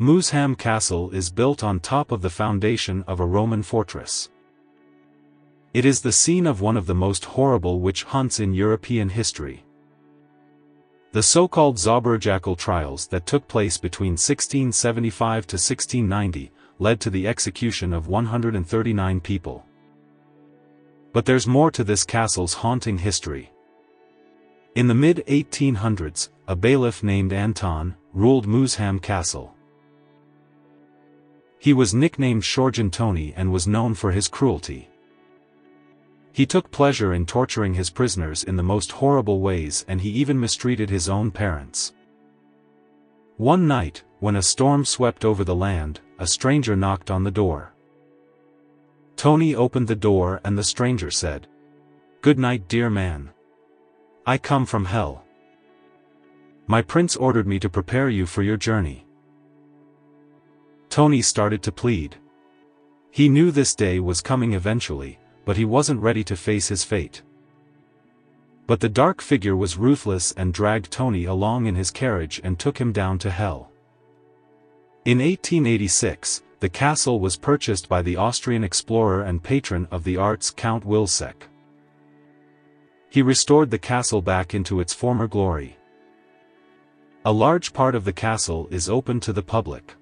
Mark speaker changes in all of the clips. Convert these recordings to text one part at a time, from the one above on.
Speaker 1: Moosham Castle is built on top of the foundation of a Roman fortress. It is the scene of one of the most horrible witch hunts in European history. The so-called Zauberjackl trials that took place between 1675 to 1690 led to the execution of 139 people. But there's more to this castle's haunting history. In the mid-1800s, a bailiff named Anton, ruled Moosham Castle. He was nicknamed Schörgen Tony and was known for his cruelty. He took pleasure in torturing his prisoners in the most horrible ways and he even mistreated his own parents. One night, when a storm swept over the land, a stranger knocked on the door. Tony opened the door and the stranger said, Good night dear man. I come from hell. My prince ordered me to prepare you for your journey. Tony started to plead. He knew this day was coming eventually, but he wasn't ready to face his fate. But the dark figure was ruthless and dragged Tony along in his carriage and took him down to hell. In 1886, the castle was purchased by the Austrian explorer and patron of the arts Count Wilczek. He restored the castle back into its former glory. A large part of the castle is open to the public.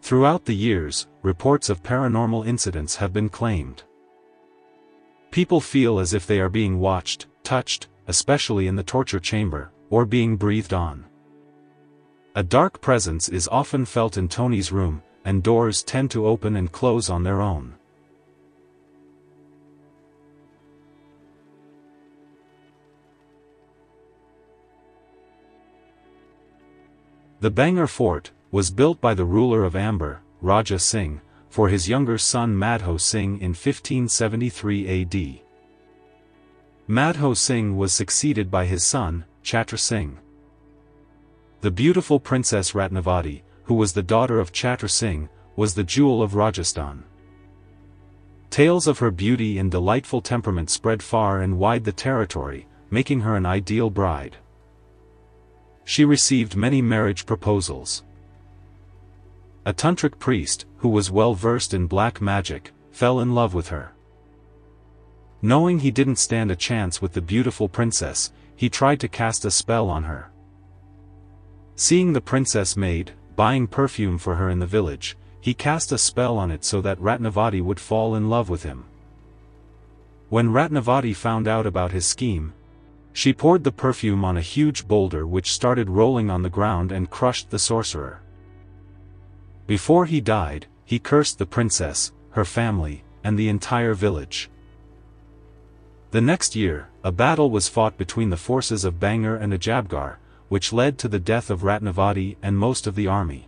Speaker 1: Throughout the years, reports of paranormal incidents have been claimed. People feel as if they are being watched, touched, especially in the torture chamber, or being breathed on. A dark presence is often felt in Tony's room, and doors tend to open and close on their own. The Bhangarh Fort, was built by the ruler of Amber, Raja Singh, for his younger son Madho Singh in 1573 AD. Madho Singh was succeeded by his son, Chhatra Singh. The beautiful princess Ratnavati, who was the daughter of Chhatra Singh, was the jewel of Rajasthan. Tales of her beauty and delightful temperament spread far and wide the territory, making her an ideal bride. She received many marriage proposals. A tantric priest, who was well versed in black magic, fell in love with her. Knowing he didn't stand a chance with the beautiful princess, he tried to cast a spell on her. Seeing the princess maid, buying perfume for her in the village, he cast a spell on it so that Ratnavati would fall in love with him. When Ratnavati found out about his scheme, she poured the perfume on a huge boulder which started rolling on the ground and crushed the sorcerer. Before he died, he cursed the princess, her family, and the entire village. The next year, a battle was fought between the forces of Bhangarh and Ajabgarh, which led to the death of Ratnavati and most of the army.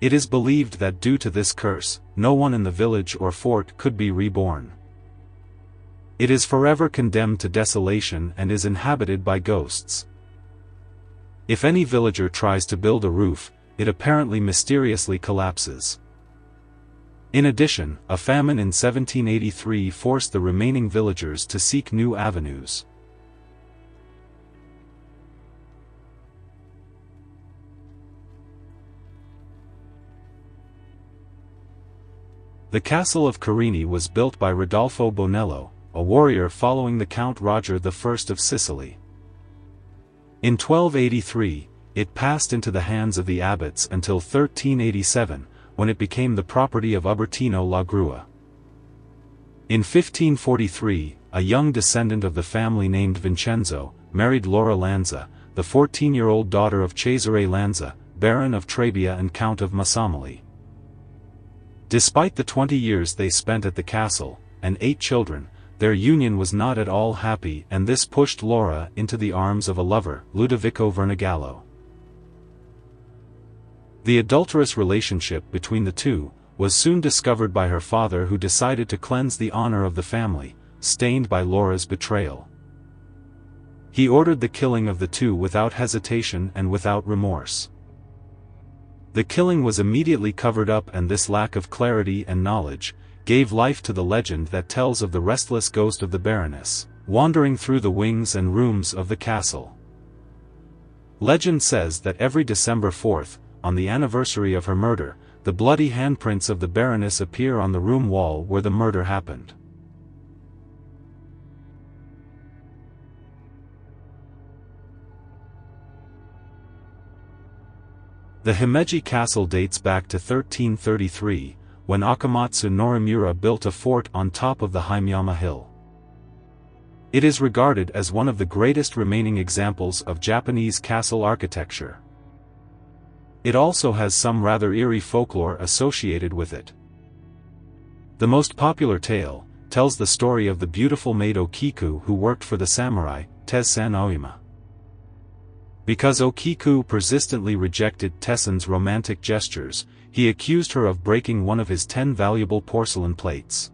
Speaker 1: It is believed that due to this curse, no one in the village or fort could be reborn. It is forever condemned to desolation and is inhabited by ghosts. If any villager tries to build a roof, it apparently mysteriously collapses. In addition, a famine in 1783 forced the remaining villagers to seek new avenues. The castle of Carini was built by Rodolfo Bonello, a warrior following the Count Roger I of Sicily. In 1283, it passed into the hands of the abbots until 1387, when it became the property of Ubertino la Grua. In 1543, a young descendant of the family named Vincenzo, married Laura Lanza, the 14-year-old daughter of Cesare Lanza, Baron of Trabia and Count of Mussomeli. Despite the 20 years they spent at the castle, and eight children, their union was not at all happy and this pushed Laura into the arms of a lover, Ludovico Vernagallo. The adulterous relationship between the two, was soon discovered by her father who decided to cleanse the honor of the family, stained by Laura's betrayal. He ordered the killing of the two without hesitation and without remorse. The killing was immediately covered up and this lack of clarity and knowledge, gave life to the legend that tells of the restless ghost of the Baroness, wandering through the wings and rooms of the castle. Legend says that every December 4th, on the anniversary of her murder, the bloody handprints of the Baroness appear on the room wall where the murder happened. The Himeji castle dates back to 1333, when Akamatsu Norimura built a fort on top of the Himeyama hill. It is regarded as one of the greatest remaining examples of Japanese castle architecture. It also has some rather eerie folklore associated with it. The most popular tale, tells the story of the beautiful maid Okiku who worked for the samurai, Tezen Oima. Because Okiku persistently rejected Tezen's romantic gestures, he accused her of breaking one of his ten valuable porcelain plates.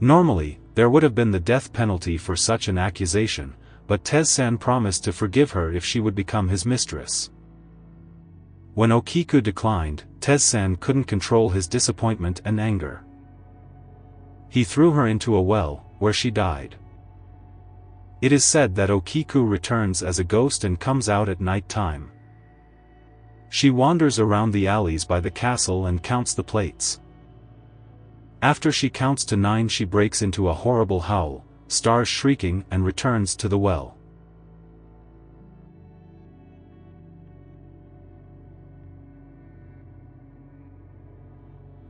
Speaker 1: Normally, there would have been the death penalty for such an accusation, but Tezen promised to forgive her if she would become his mistress. When Okiku declined, Tezen couldn't control his disappointment and anger. He threw her into a well, where she died. It is said that Okiku returns as a ghost and comes out at night time. She wanders around the alleys by the castle and counts the plates. After she counts to nine she breaks into a horrible howl, stars shrieking and returns to the well.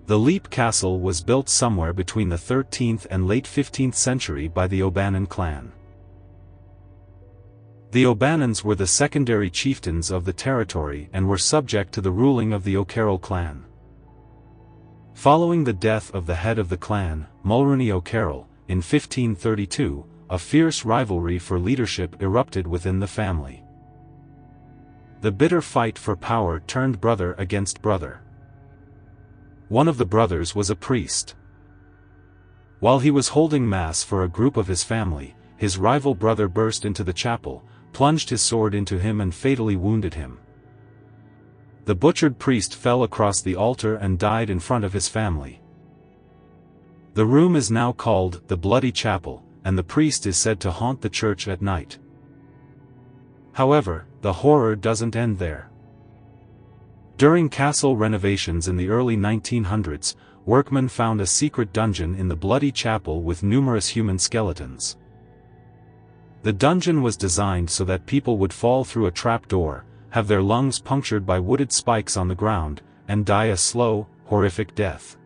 Speaker 1: The Leap Castle was built somewhere between the 13th and late 15th century by the O'Bannon clan. The O'Bannons were the secondary chieftains of the territory and were subject to the ruling of the O'Carroll clan. Following the death of the head of the clan, Mulrooney O'Carroll, in 1532, a fierce rivalry for leadership erupted within the family. The bitter fight for power turned brother against brother. One of the brothers was a priest. While he was holding mass for a group of his family, his rival brother burst into the chapel, plunged his sword into him and fatally wounded him. The butchered priest fell across the altar and died in front of his family. The room is now called the Bloody Chapel, and the priest is said to haunt the church at night. However, the horror doesn't end there. During castle renovations in the early 1900s, workmen found a secret dungeon in the Bloody Chapel with numerous human skeletons. The dungeon was designed so that people would fall through a trapdoor, have their lungs punctured by wooded spikes on the ground, and die a slow, horrific death.